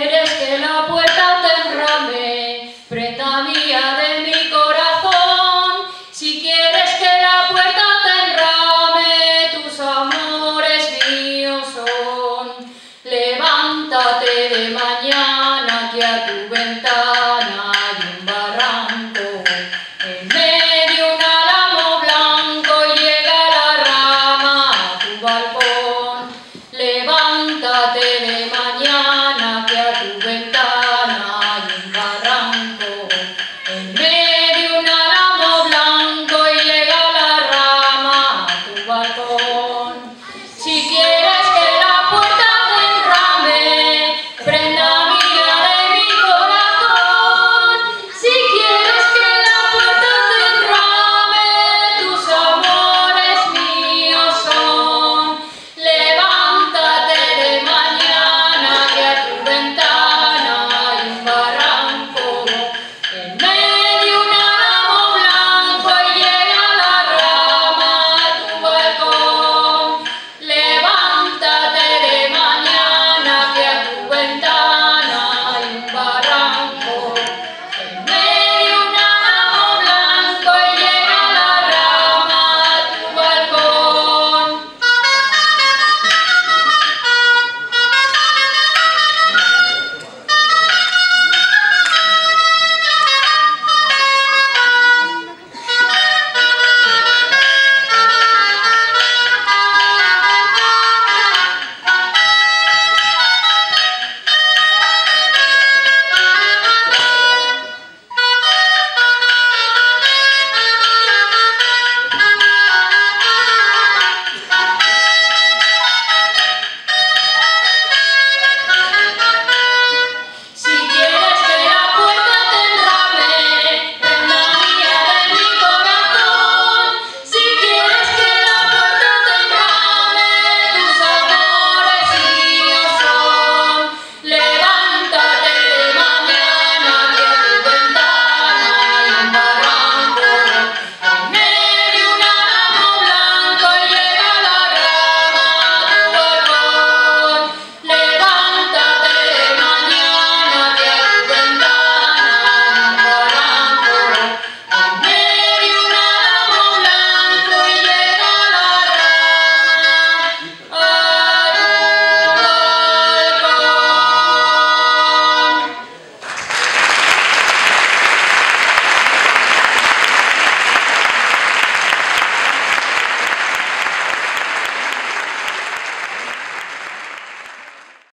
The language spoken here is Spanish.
quieres que la puerta te enrame, prenda mía de mi corazón. Si quieres que la puerta te enrame, tus amores míos son. Levántate de mañana.